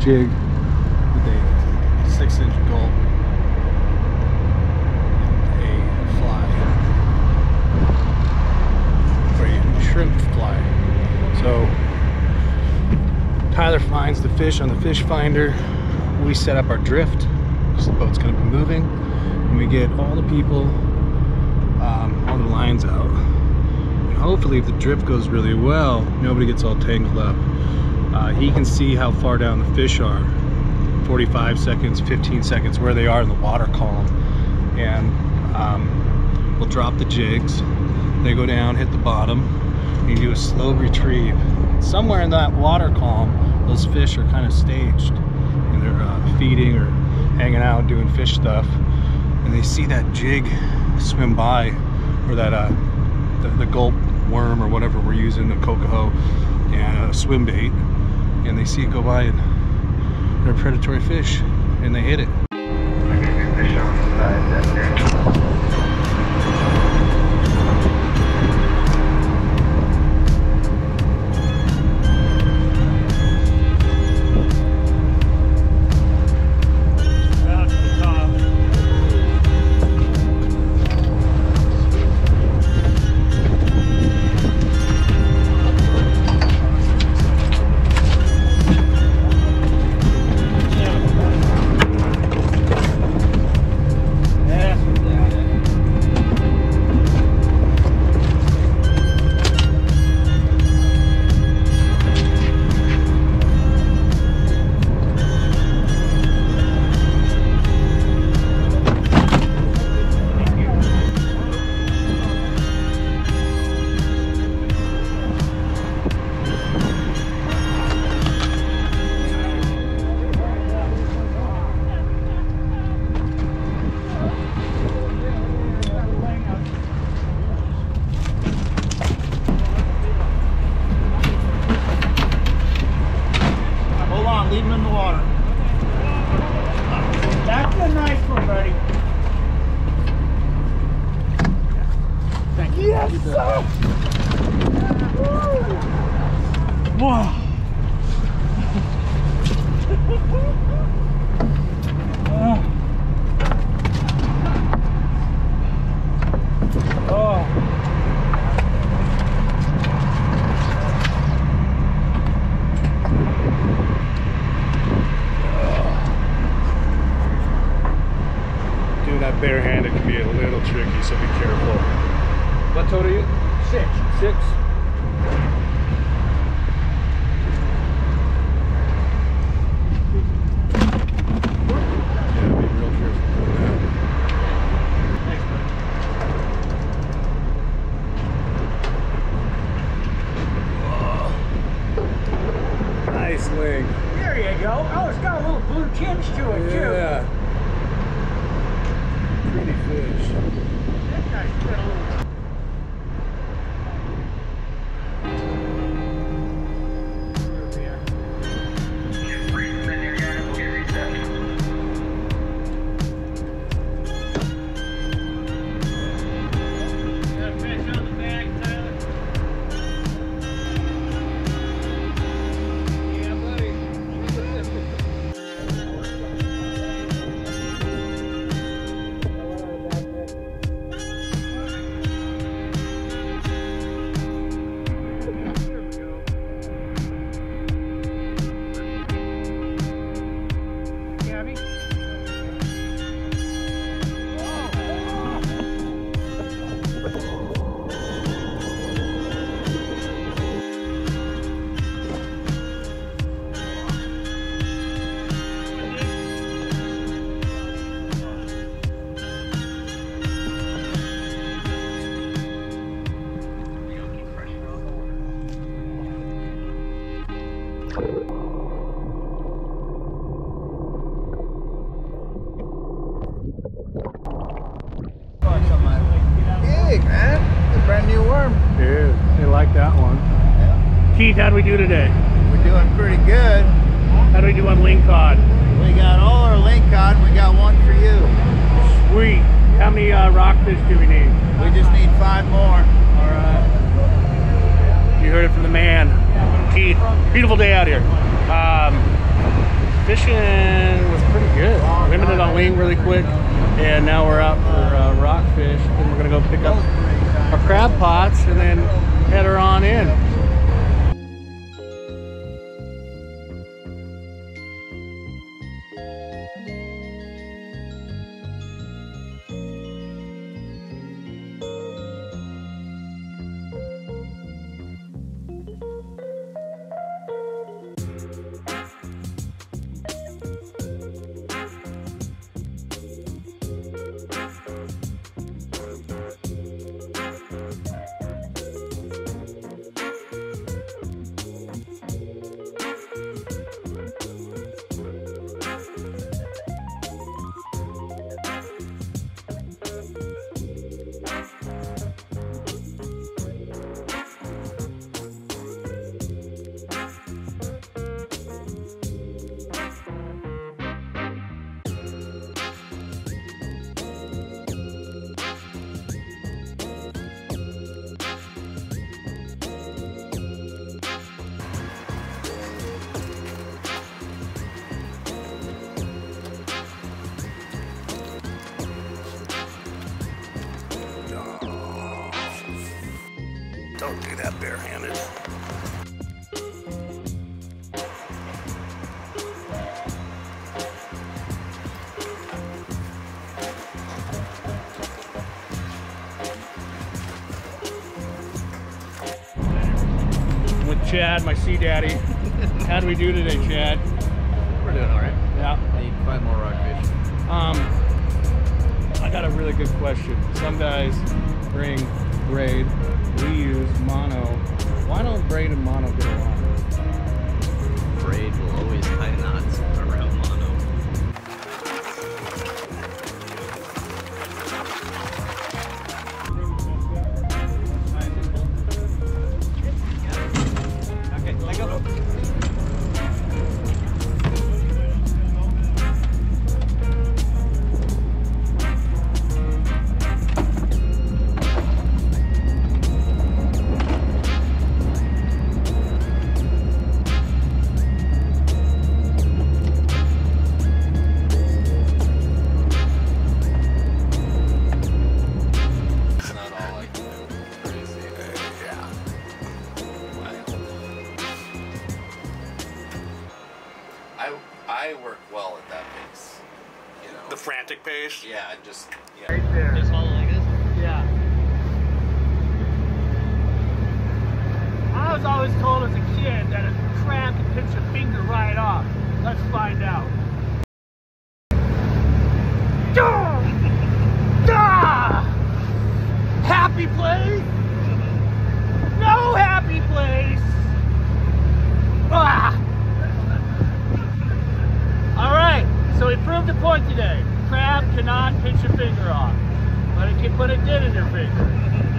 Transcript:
jig with a six inch gulp and a fly for a shrimp fly. So Tyler finds the fish on the fish finder. We set up our drift because the boat's going to be moving, and we get all the people, um, all the lines out. And hopefully, if the drift goes really well, nobody gets all tangled up. Uh, he can see how far down the fish are 45 seconds, 15 seconds, where they are in the water column. And um, we'll drop the jigs, they go down, hit the bottom, and you do a slow retrieve. Somewhere in that water column, those fish are kind of staged and they're uh, feeding or hanging out doing fish stuff. And they see that jig swim by or that uh, the, the gulp worm or whatever we're using, the cocoa and a swim bait and they see it go by and they're predatory fish and they hit it. Hold on, leave him in the water. That's a nice one, buddy. Thank you. Yes, sir. Whoa. Doing that barehanded can be a little tricky, so be careful. What total are you? Six. Six. Like that one. Keith, how'd we do today? We're doing pretty good. How do we do on ling cod? We got all our ling cod. We got one for you. Sweet. How many uh, rockfish do we need? We just need five more. All right. You heard it from the man. Keith, beautiful day out here. Um, fishing was pretty good. Limited on ling really quick, and now we're out for uh, rockfish. And we're gonna go pick up our crab pots and then head her on in. Chad, my sea daddy. How do we do today, Chad? We're doing all right. Yeah. Need five more rockfish. Um, I got a really good question. Some guys bring braid. We use mono. Why don't braid and mono get along? Braid will always tie just yeah. Right there. Just hold it like this. Yeah. I was always told as a kid that a crab can pinch a finger right off. Let's find out. Duh! Duh! Happy place? No happy place! Ah! Alright, so we proved the point today. Crab cannot pinch a finger off, but it can put a dent in your finger.